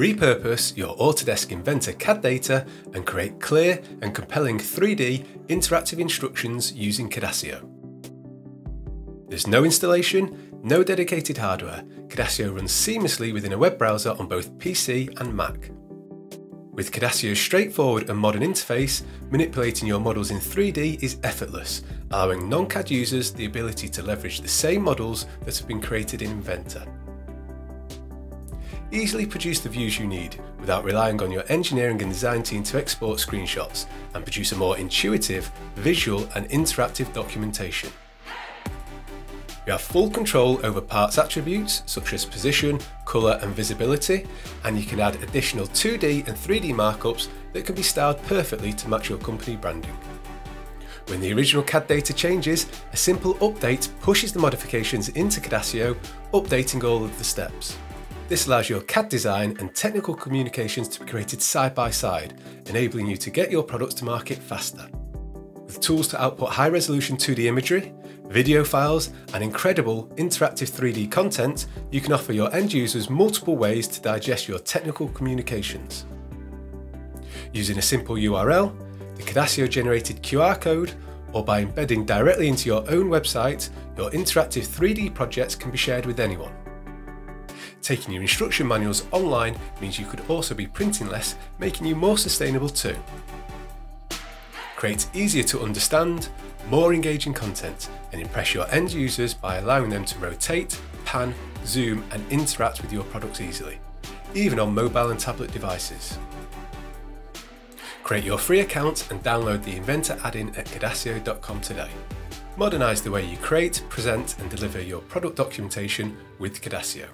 Repurpose your Autodesk Inventor CAD data and create clear and compelling 3D interactive instructions using Cadasio. There's no installation, no dedicated hardware. Cadasio runs seamlessly within a web browser on both PC and Mac. With Cadasio's straightforward and modern interface, manipulating your models in 3D is effortless, allowing non-CAD users the ability to leverage the same models that have been created in Inventor. Easily produce the views you need without relying on your engineering and design team to export screenshots and produce a more intuitive, visual and interactive documentation. You have full control over parts attributes such as position, colour and visibility, and you can add additional 2D and 3D markups that can be styled perfectly to match your company branding. When the original CAD data changes, a simple update pushes the modifications into Cadasio, updating all of the steps. This allows your CAD design and technical communications to be created side by side, enabling you to get your products to market faster. With tools to output high resolution 2D imagery, video files, and incredible interactive 3D content, you can offer your end users multiple ways to digest your technical communications. Using a simple URL, the Cadasio generated QR code, or by embedding directly into your own website, your interactive 3D projects can be shared with anyone. Taking your instruction manuals online means you could also be printing less, making you more sustainable too. Create easier to understand, more engaging content and impress your end users by allowing them to rotate, pan, zoom and interact with your products easily, even on mobile and tablet devices. Create your free account and download the Inventor add-in at cadasio.com today. Modernise the way you create, present and deliver your product documentation with Cadasio.